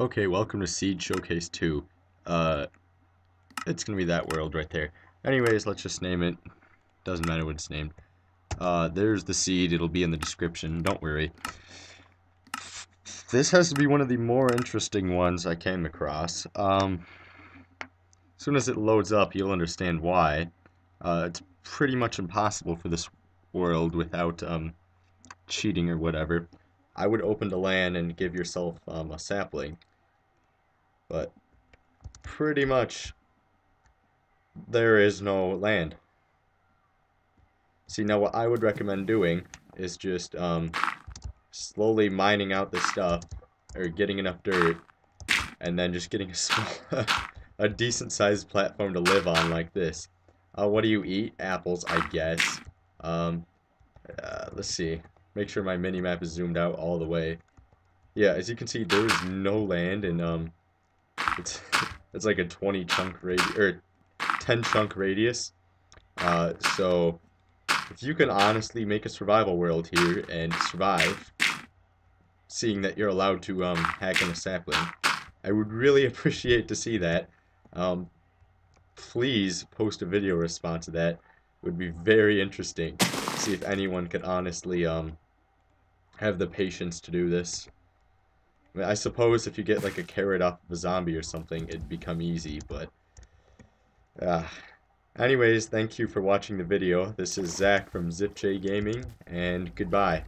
Okay, welcome to Seed Showcase 2. Uh, it's gonna be that world right there. Anyways, let's just name it. Doesn't matter what it's named. Uh, there's the seed, it'll be in the description, don't worry. This has to be one of the more interesting ones I came across. Um, as soon as it loads up, you'll understand why. Uh, it's pretty much impossible for this world without um, cheating or whatever. I would open the land and give yourself um, a sapling. But pretty much there is no land. See, now what I would recommend doing is just um, slowly mining out the stuff, or getting enough dirt, and then just getting a small, a decent sized platform to live on like this. Uh, what do you eat? Apples, I guess. Um, uh, let's see. Make sure my mini map is zoomed out all the way. Yeah, as you can see, there is no land, and um, it's it's like a 20 chunk radius or 10 chunk radius. Uh, so if you can honestly make a survival world here and survive, seeing that you're allowed to um, hack in a sapling, I would really appreciate to see that. Um, please post a video response to that. It would be very interesting. See if anyone could honestly um, have the patience to do this. I, mean, I suppose if you get like a carrot off of a zombie or something, it'd become easy, but... Uh, anyways, thank you for watching the video. This is Zach from ZipJ Gaming, and goodbye.